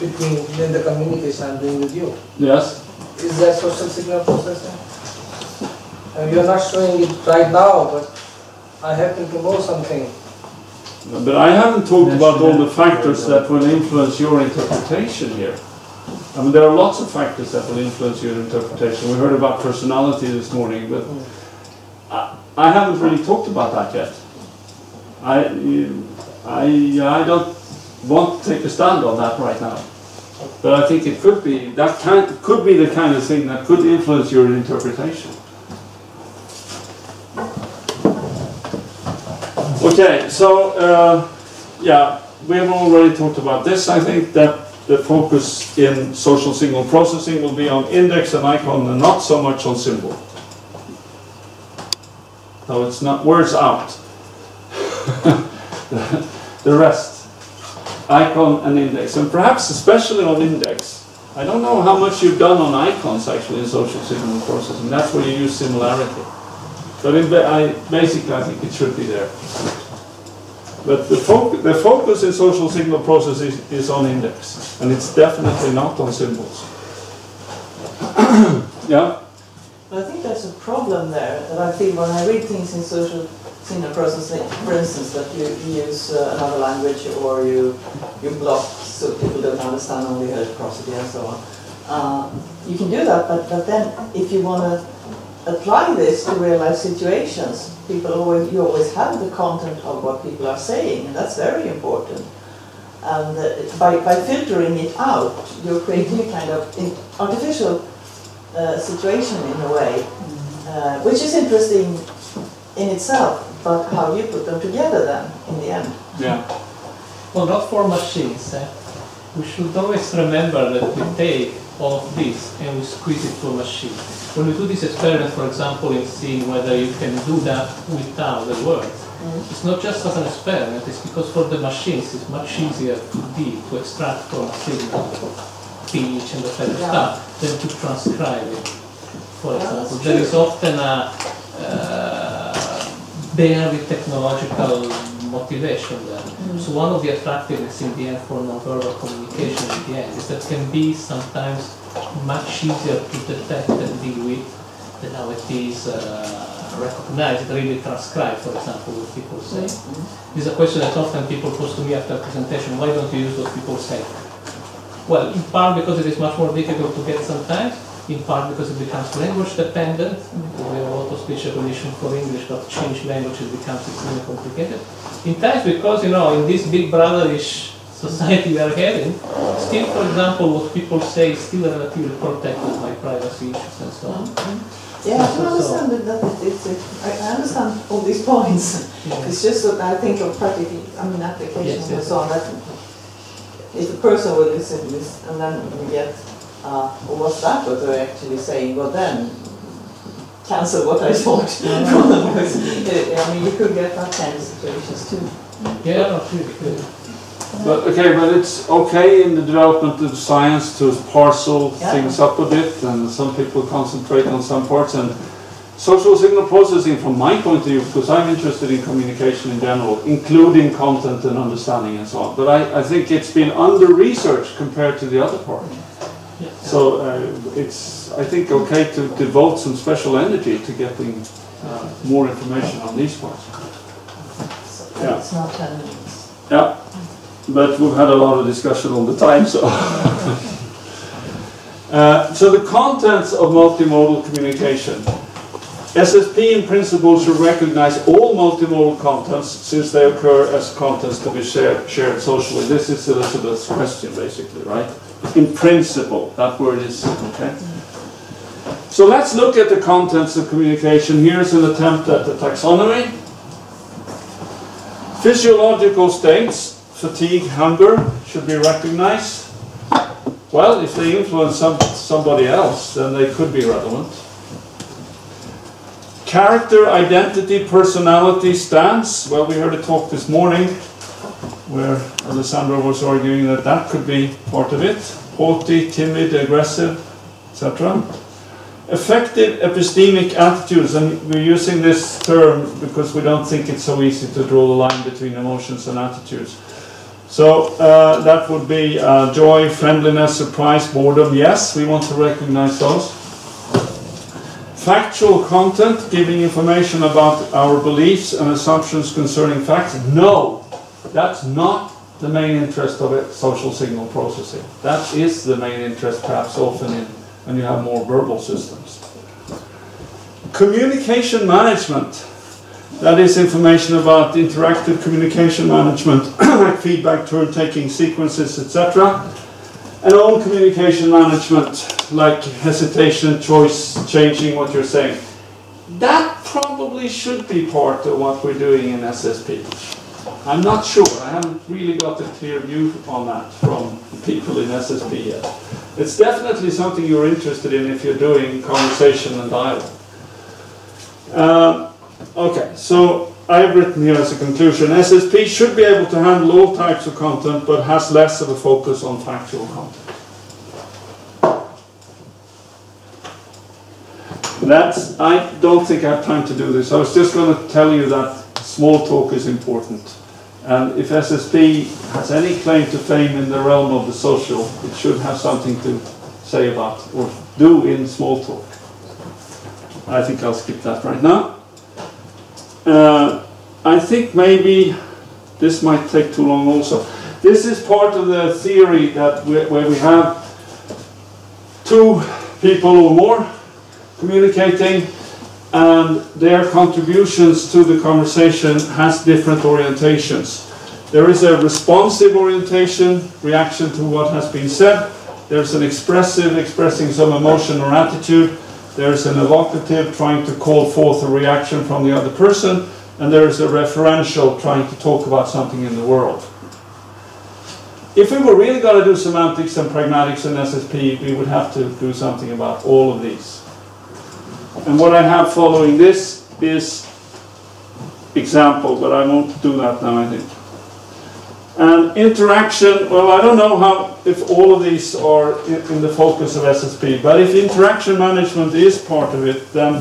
between in the communication I'm doing with you. Yes? Is that social signal processing? And you're not showing it right now, but I happen to know something. But I haven't talked about all the factors that will influence your interpretation here. I mean, there are lots of factors that will influence your interpretation. We heard about personality this morning, but I, I haven't really talked about that yet. I, I, I don't want to take a stand on that right now. But I think it could be, that kind, could be the kind of thing that could influence your interpretation. Okay, so, uh, yeah, we have already talked about this. I think that the focus in social signal processing will be on index and icon and not so much on symbol. So it's not words out. The rest. Icon and index, and perhaps especially on index. I don't know how much you've done on icons actually in social signal processing. That's where you use similarity. But in I, basically, I think it should be there. But the, foc- the focus in social signal processing is, is on index, and it's definitely not on symbols. yeah. I think there's a problem there that I feel when I read things in social signal processing, for instance, that you you use uh, another language or you you block so people don't understand only reciprocity and so on. Uh, you can do that, but, but then if you want to apply this to real life situations, people always you always have the content of what people are saying, and that's very important. And uh, by, by filtering it out, you're creating a kind of in- artificial uh, situation in a way, uh, which is interesting in itself, but how you put them together then in the end. Yeah. Well, not for machines. Eh? We should always remember that we take all of this and we squeeze it to a machine. When we do this experiment, for example, in seeing whether you can do that without the words, it's not just as an experiment, it's because for the machines it's much easier to deal, to extract from a signal speech and that kind of Yeah. stuff than to transcribe it. For Yeah, example, that's there true. is often a uh, barely technological motivation there. So one of the attractiveness in the end for non-verbal communication in the end is that it can be sometimes much easier to detect and deal with than how it is uh, recognized, really transcribed, for example, what people say. This is a question that often people pose to me after a presentation, why don't you use what people say? Well, in part because it is much more difficult to get sometimes, in part because it becomes language dependent, we have a lot of speech recognition for English, but change language it becomes extremely complicated. In times because, you know, in this big brotherish society we are having, still, for example, what people say is still relatively protected by privacy issues and so on. Mm-hmm. Yeah, I can understand that, that it- it's, a- I understand all these points. It's just that I think of practically, I mean, applications Yes, and yes. so on, that if a person will listen to this and then we get, uh, well, what's that, what they're actually saying, well then, cancel what I thought. I mean, you could get that kind of situations too. Yeah, no, clearly, clearly. But okay, but it's okay in the development of science to parcel Yeah. things up a bit, and some people concentrate on some parts. And social signal processing, from my point of view, because I'm interested in communication in general, including content and understanding and so on. But I, I think it's been under researched compared to the other part. So uh, it's, I think, okay to devote some special energy to getting uh, more information on these parts. Yeah. It's not minutes. Yeah, but we've had a lot of discussion all the time, so. Uh, so the contents of multimodal communication. SSP in principle should recognize all multimodal contents since they occur as contents to be shared, shared socially. This is Elizabeth's question basically, right? In principle, that word is, okay? So let's look at the contents of communication. Here's an attempt at the taxonomy. Physiological states, fatigue, hunger, should be recognized. Well, if they influence some, somebody else, then they could be relevant. Character, identity, personality, stance. Well, we heard a talk this morning where Alessandro was arguing that that could be part of it. Haughty, timid, aggressive, etc. Affective epistemic attitudes, and we're using this term because we don't think it's so easy to draw the line between emotions and attitudes. So uh, that would be uh, joy, friendliness, surprise, boredom. Yes, we want to recognize those. Factual content, giving information about our beliefs and assumptions concerning facts. No, that's not the main interest of it, social signal processing. That is the main interest, perhaps often in when you have more verbal systems. Communication management. That is information about interactive communication management, like feedback, turn taking, sequences, etc. And own communication management, like hesitation, choice, changing what you're saying. That probably should be part of what we're doing in SSP. I'm not sure. I haven't really got a clear view on that from people in SSP yet. It's definitely something you're interested in if you're doing conversation and dialogue. Um, okay, so I've written here as a conclusion, SSP should be able to handle all types of content, but has less of a focus on factual content. That's, I don't think I have time to do this. I was just going to tell you that small talk is important. And if SSP has any claim to fame in the realm of the social, it should have something to say about or do in small talk. I think I'll skip that right now. Uh, I think maybe this might take too long also. This is part of the theory that we, where we have two people or more communicating and their contributions to the conversation has different orientations. There is a responsive orientation, reaction to what has been said. There's an expressive, expressing some emotion or attitude. There's an evocative, trying to call forth a reaction from the other person. And there's a referential, trying to talk about something in the world. If we were really going to do semantics and pragmatics and SSP, we would have to do something about all of these. And what I have following this is example, but I won't do that now, I think. And interaction, well, I don't know how if all of these are in, the focus of SSP, but if interaction management is part of it, then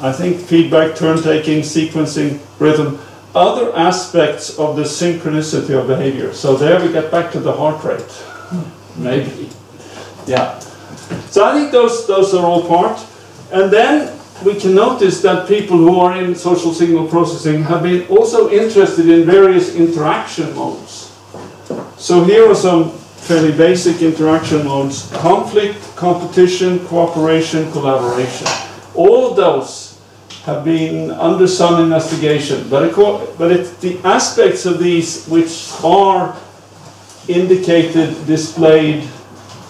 I think feedback, turn taking, sequencing, rhythm, other aspects of the synchronicity of behavior. So there we get back to the heart rate, hmm. maybe. Yeah. So I think those those are all part. And then we can notice that people who are in social signal processing have been also interested in various interaction modes. So here are some fairly basic interaction modes. Conflict, competition, cooperation, collaboration. All those have been under some investigation, but, but it's the aspects of these which are indicated, displayed,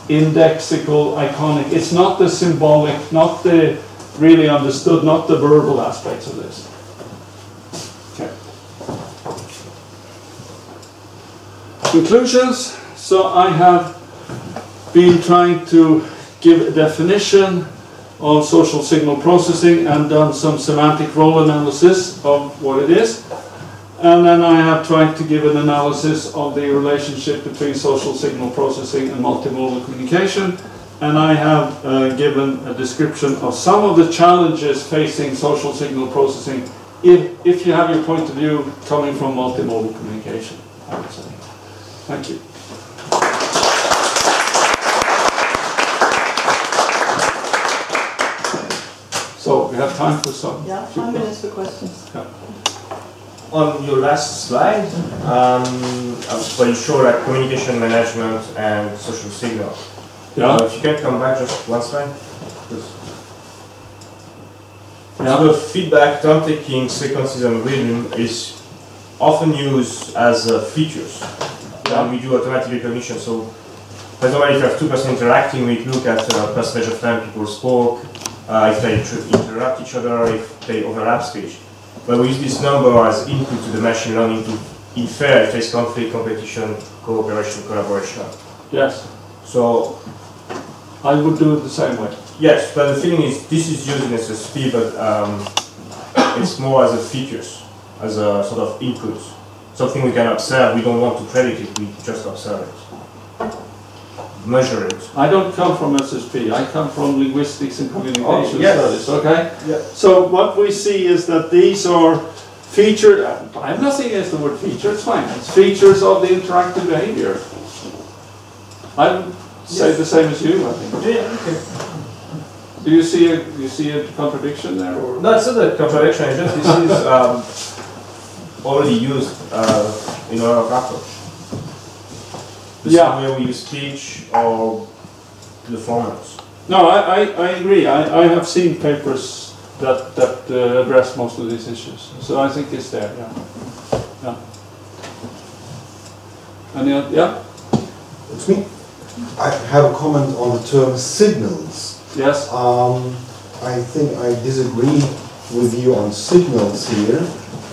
indexical, iconic. It's not the symbolic, not the really understood, not the verbal aspects of this. Okay. Conclusions. So I have been trying to give a definition of social signal processing and done some semantic role analysis of what it is. And then I have tried to give an analysis of the relationship between social signal processing and multimodal communication. And I have uh, given a description of some of the challenges facing social signal processing if, if you have your point of view coming from multimodal communication, I would say. Thank you. So we have time for some. Yeah, five minutes for questions. Yeah. On your last slide, um, well, you show like communication management and social signal. Yeah. Uh, if you can come back just one slide. Please. Yeah. So the feedback, turn taking, sequences and rhythm is often used as uh, features when we do automatic recognition. So, for example, if you have two persons interacting, we look at uh, percentage of time people spoke, uh, if they interrupt each other, if they overlap speech. But we use this number as input to the machine learning to infer if there's conflict, competition, cooperation, collaboration. Yes. So I would do it the same way. Yes, but the thing is, this is used in SSP, but um, it's more as a features, as a sort of input. Something we can observe, we don't want to predict it, we just observe it. Measure it. I don't come from SSP, I come from linguistics and communication Oh, yes. studies, okay? Yeah. So what we see is that these are featured, I have nothing against the word feature, it's fine, it's features of the interactive behavior. I would say the same as you, I think. Yeah, okay. Do you see a, do you see a contradiction there, or? No, it's not a contradiction, it's just this is um, already used uh, in our approach. The Yeah. same way we use speech or the formats. No, I, I, I agree, I, I have seen papers that, that uh, address most of these issues, so I think it's there, yeah. Yeah. Any, oth- yeah, It's me. I have a comment on the term signals. yes? Um, I think I disagree with you on signals here,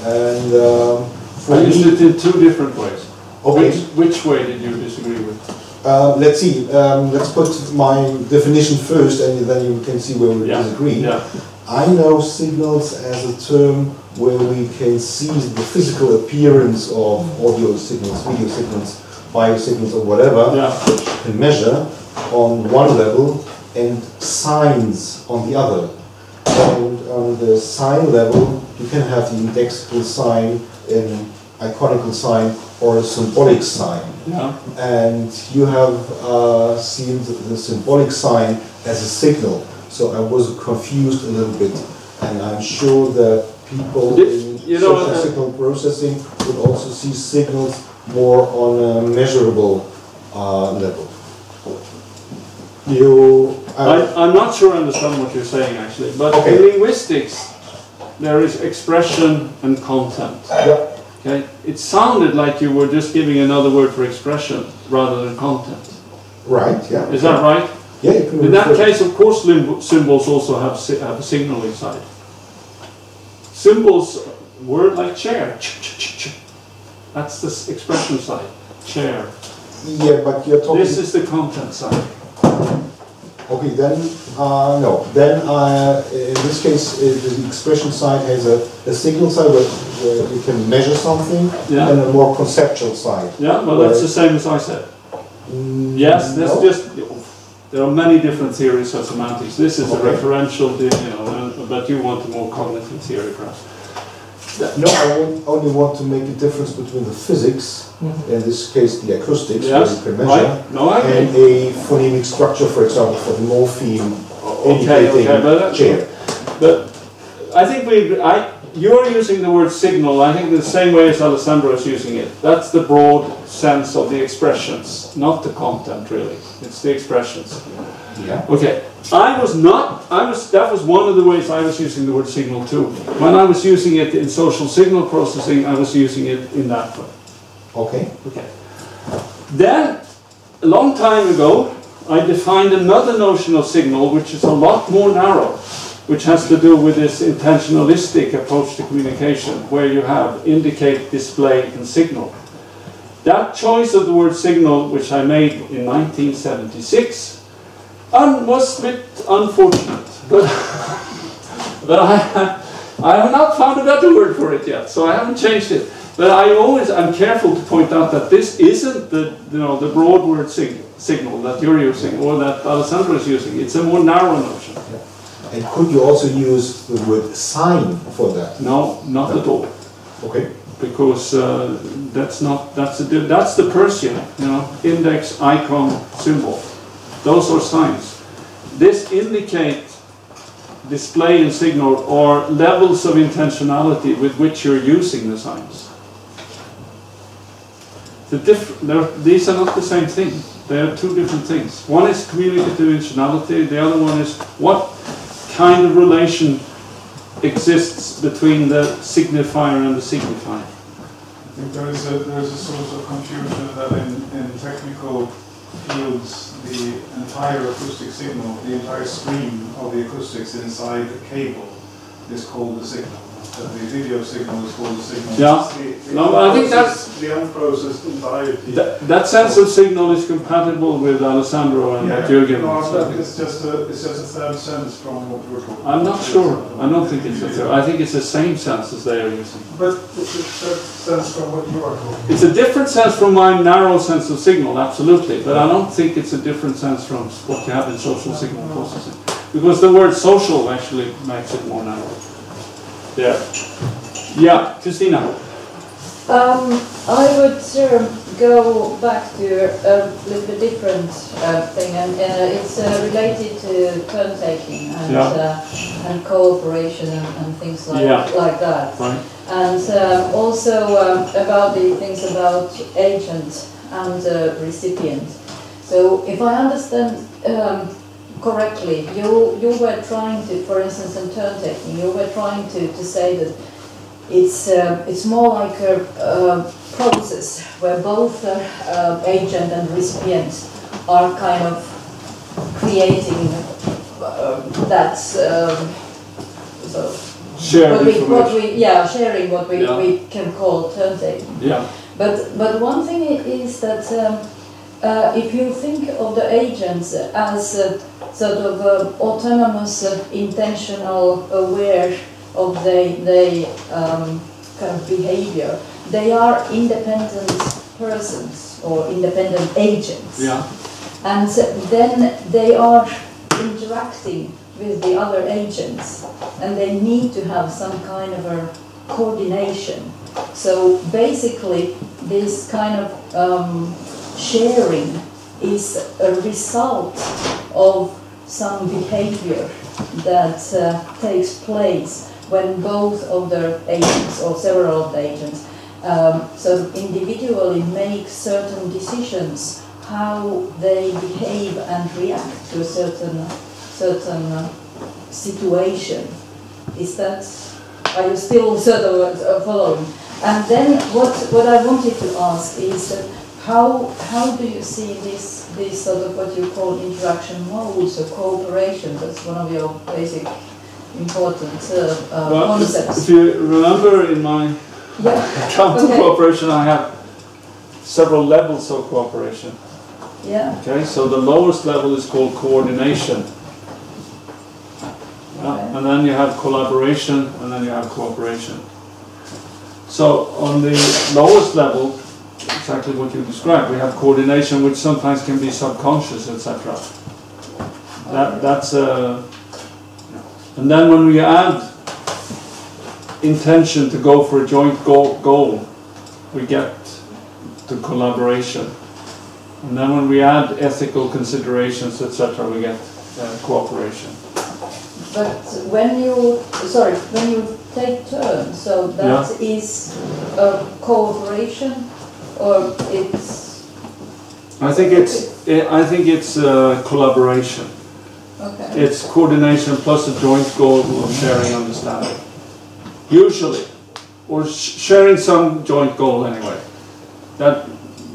and um, for I used me, it in two different ways. Okay, Which, which way did you disagree with? Uh, let's see, um, let's put my definition first and then you can see where we Yeah, disagree. Yeah, I know signals as a term where we can see the physical appearance of audio signals, video signals, bio signals or whatever, yeah, which you can measure on one level and signs on the other. And on the sign level, you can have the indexical sign, an iconical sign, or a symbolic sign. yeah. And you have uh, seen the, the symbolic sign as a signal. So I was confused a little bit, and I'm sure that people You- in you know, social uh, signal processing would also see signals more on a measurable uh, level. You, I, uh, I'm not sure I understand what you're saying actually, but Okay. in linguistics, there is expression and content. yeah, Okay, it sounded like you were just giving another word for expression rather than content. right, yeah. Is that right? Yeah, you can In that case, of course, symbols also have, si- have a signaling side. Symbols, word like chair, ch- ch- ch- ch. that's the expression side, chair. Yeah, but you're talking. This is the content side. Okay, then, uh, no, then, uh, in this case, uh, the expression side has a, a signal side where, where you can measure something, Yeah. and a more conceptual side. Yeah, well, that's the same as I said. Mm, Yes, that's no. just, there are many different theories of semantics. This is a referential, you know, uh, but you want a more cognitive theory perhaps. No, I won- only want to make a difference between the physics, in this case, the acoustics, where you can measure, right? No, I and agree. a phonemic structure, for example, for the morpheme Okay, okay, but, uh, chair. but I think we, I, you're using the word signal, I think the same way as Alessandro is using it. That's the broad sense of the expressions, not the content really. It's the expressions. Yeah. Okay, I was not, I was, that was one of the ways I was using the word signal too. When I was using it in social signal processing, I was using it in that way. Okay, Okay. Then, a long time ago, I defined another notion of signal which is a lot more narrow, which has to do with this intentionalistic approach to communication, where you have indicate, display, and signal. That choice of the word signal, which I made in 1976, un- was a bit unfortunate, but, but I, I have not found a better word for it yet, so I haven't changed it. But I always, I'm careful to point out that this isn't the, you know, the broad word sig- signal that you're using or that Alessandro is using. It's a more narrow notion. and could you also use the word sign for that? No, not at all. Okay, because uh, that's not that's the that's the Peircean, you know, index, icon, symbol. Those are signs. This indicate display and signal or levels of intentionality with which you're using the signs. The these are not the same thing. They are two different things. One is communicative intentionality. The other one is what kind of relation exists between the signifier and the signifier. I think there is a, there is a source of confusion that in, in technical fields, the entire acoustic signal, the entire stream of the acoustics inside the cable is called the signal. That the video signal is called the signal. Yeah. The- the No, I think that's The unprocessed entirety. That, that sense of signal is compatible with Alessandro and Yeah, Jürgen no, saying. it's just a, it's just a third sense from what we're talking. I'm not sure. I don't think it's a third. I think it's the same sense as they are using. But it's a third sense from what you are talking. It's a different sense from my narrow sense of signal, absolutely, but I don't think it's a different sense from what you have in social signal processing. Because the word social actually makes it more narrow. Yeah. Yeah, Christina. Um, I would um, go back to a little bit different uh, thing, and uh, it's uh, related to turn taking and, Yeah. uh, and cooperation and, and things like, Yeah. like that. Right. And um, also um, about the things about agent and uh, recipient. So if I understand um, correctly, you, you were trying to, for instance, in turn taking, you were trying to, to say that it's, uh, it's more like a, uh process where both uh, uh, agent and recipient are kind of creating uh, that um, sort of Share what we, what we, yeah, sharing what we, Yeah. we can call turn taking. Yeah. But, but one thing is that um, uh, if you think of the agents as uh, sort of uh, autonomous, uh, intentional, aware of their, their um, kind of behavior, they are independent persons or independent agents. Yeah. And then they are interacting with the other agents and they need to have some kind of a coordination. So basically, this kind of um, sharing is a result of some behavior that uh, takes place when both of the agents or several of the agents um, of individually make certain decisions how they behave and react to a certain certain uh, situation. Is that are you still sort of uh, following? And then what what I wanted to ask is that how how do you see this this sort of what you call interaction modes or cooperation? That's one of your basic important uh, uh, Well, if- concepts. if you remember in my Yeah. counter Okay. cooperation, I have several levels of cooperation. Yeah. Okay, so the lowest level is called coordination. Yeah, and then you have collaboration, and then you have cooperation. So on the lowest level, exactly what you described, we have coordination, which sometimes can be subconscious, etc. That that's uh, and then when we add intention to go for a joint goal, goal we get to collaboration. And then when we add ethical considerations, etc., we get uh, cooperation. But when you, sorry, when you take turns, so that is a cooperation or it's, I think it's I think it's uh, collaboration. okay. It's coordination plus a joint goal of sharing understanding. Usually, or sh- sharing some joint goal anyway. That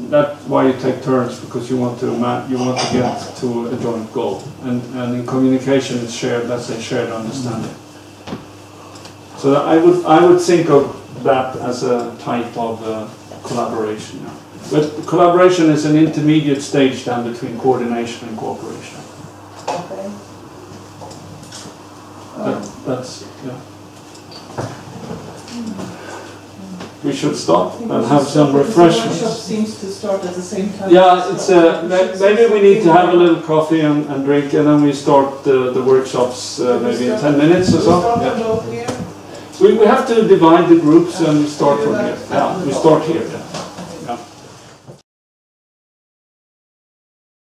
that's why you take turns because you want to you want to get to a joint goal, and and in communication it's shared. That's a shared understanding. So I would I would think of that as a type of uh, collaboration. yeah. But collaboration is an intermediate stage then between coordination and cooperation. Okay. That, that's, yeah. We should stop and have some refreshments. The workshop refreshments. seems to start at the same time. Yeah, it's, uh, ma- maybe we need to have a little coffee and, and drink and then we start the, the workshops uh, maybe in ten minutes or so. Yeah. We, we have to divide the groups and start from here. Yeah, we start here, yeah.